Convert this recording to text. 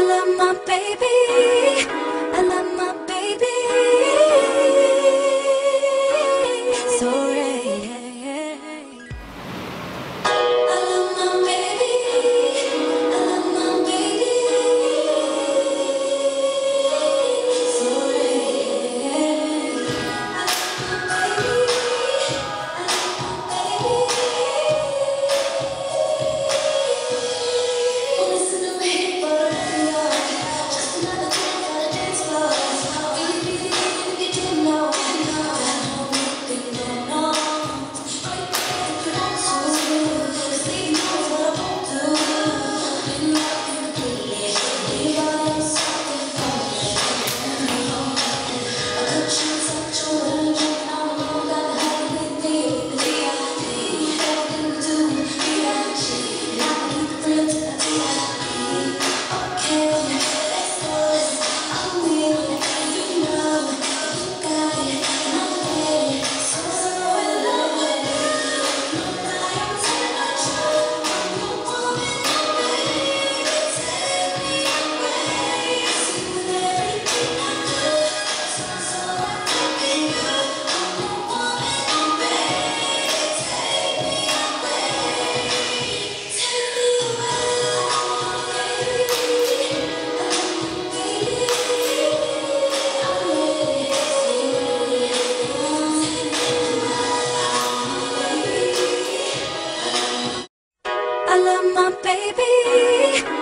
I love my baby. my baby.